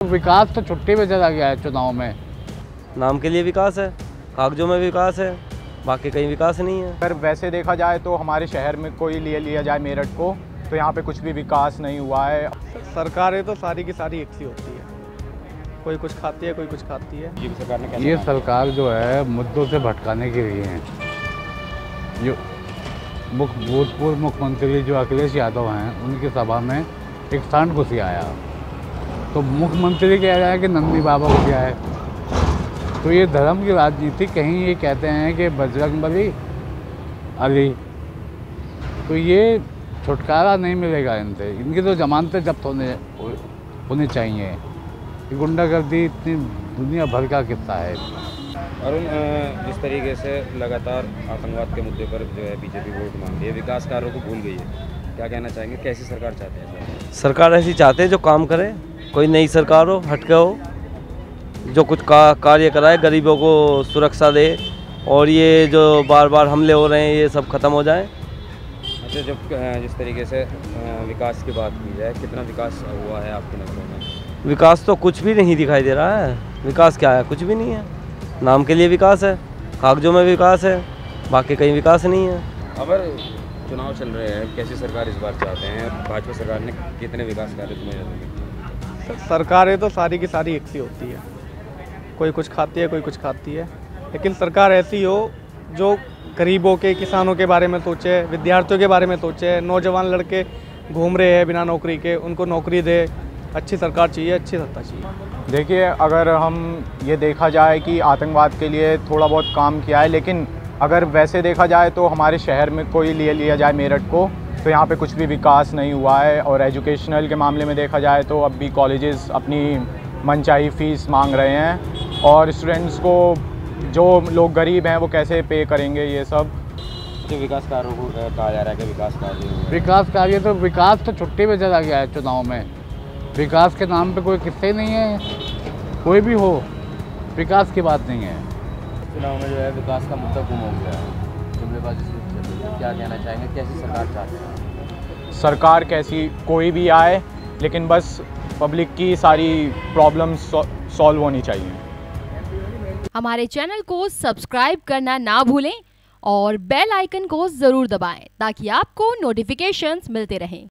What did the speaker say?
विकास तो छुट्टी में चला गया है चुनाव में। नाम के लिए विकास है कागजों में विकास है बाकी कहीं विकास नहीं है। अगर वैसे देखा जाए तो हमारे शहर में कोई लिए लिया जाए मेरठ को तो यहाँ पे कुछ भी विकास नहीं हुआ है। सरकारें तो सारी की सारी एक सी होती है। कोई कुछ खाती है कोई कुछ खाती है। ये सरकार जो है मुद्दों से भटकाने के लिए है। जो भूतपूर्व मुख्यमंत्री जो अखिलेश यादव हैं उनकी सभा में एक सांड घुसी आया। तो मुख्यमंत्री कह रहा है कि नंदी बाबा हो गया है। तो ये धर्म की राजनीति कहीं ये कहते हैं कि बजरंग बली अली। तो ये छुटकारा नहीं मिलेगा इनसे। इनकी तो जमानतें जब्त होने होनी चाहिए। ये गुंडागर्दी इतनी दुनिया भर का किस्सा है। अरुण जिस तरीके से लगातार आतंकवाद के मुद्दे पर जो है बीजेपी वोट मांग रही है। विकास कार्यों को भूल गई है। क्या कहना चाहेंगे? कैसी सरकार चाहते हैं सरकार ऐसी चाहते हैं जो काम करे। कोई नई सरकार हो हटके हो जो कुछ का कार्य कराए गरीबों को सुरक्षा दे और ये जो बार बार हमले हो रहे हैं ये सब खत्म हो जाए। अच्छा जब जिस तरीके से विकास की बात की जाए कितना विकास हुआ है आपकी नज़रों में? विकास तो कुछ भी नहीं दिखाई दे रहा है। विकास क्या है? कुछ भी नहीं है। नाम के लिए विकास है कागजों में विकास है बाकी कहीं विकास नहीं है। अगर चुनाव चल रहे हैं कैसी सरकार इस बार चाहते हैं? भाजपा सरकार ने कितने विकास कार्य तुम्हें सरकारें तो सारी की सारी एक सी होती है। कोई कुछ खाती है, कोई कुछ खाती है। लेकिन सरकार ऐसी हो, जो गरीबों के, किसानों के बारे में सोचे, विद्यार्थियों के बारे में सोचे, नौजवान लड़के घूम रहे हैं बिना नौकरी के, उनको नौकरी दे, अच्छी सरकार चाहिए, अच्छी सत्ता चाहिए। देखिए, अगर हम ये देखा जाए कि आतंकवाद के लिए थोड़ा बहुत काम किया है, लेकिन अगर वैसे देखा जाए तो हमारे शहर में कोई ले लिया जाए मेरठ को तो यहाँ पे कुछ भी विकास नहीं हुआ है और एजुकेशनल के मामले में देखा जाए तो अब भी कॉलेजेस अपनी मनचाही फ़ीस मांग रहे हैं और स्टूडेंट्स को जो लोग गरीब हैं वो कैसे पे करेंगे ये सब? जो विकास कार्यों को कहा जा रहा है कि विकास कार्य विकास कार्य तो विकास तो छुट्टी में चला गया है चुनाव में। विकास के नाम पे कोई किस्से नहीं है। कोई भी हो विकास की बात नहीं है। चुनाव में जो है विकास का मुद्दा गुम हो गया है। क्या कहना चाहेंगे? कैसी सरकार चाहते हैं? सरकार कैसी कोई भी आए लेकिन बस पब्लिक की सारी प्रॉब्लम सॉल्व होनी चाहिए। हमारे चैनल को सब्सक्राइब करना ना भूलें और बेल आइकन को ज़रूर दबाएँ ताकि आपको नोटिफिकेशंस मिलते रहें।